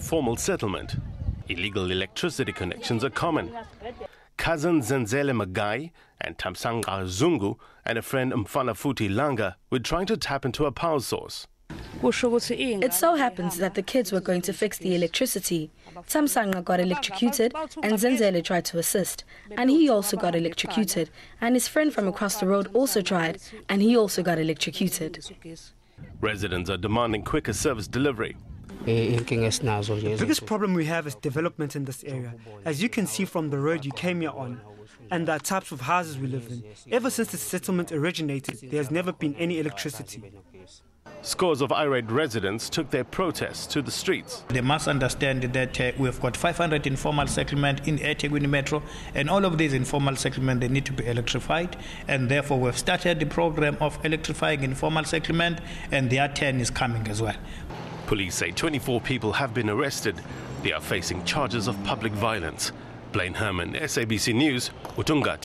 formal settlement. Illegal electricity connections are common. Cousin Zenzele Magai and Tamsanga Zungu and a friend Mfana Futi Langa were trying to tap into a power source. It so happens that the kids were going to fix the electricity. Samsanga got electrocuted and Zenzele tried to assist. And he also got electrocuted. And his friend from across the road also tried and he also got electrocuted. Residents are demanding quicker service delivery. The biggest problem we have is development in this area. As you can see from the road you came here on, and the types of houses we live in. Ever since the settlement originated, there has never been any electricity. Scores of irate residents took their protests to the streets. They must understand that uh, we've got 500 informal settlements in eThekwini Metro, and all of these informal settlements they need to be electrified, and therefore we've started the program of electrifying informal settlement, and their turn is coming as well. Police say 24 people have been arrested. They are facing charges of public violence. Blaine Herman, SABC News, Utungat.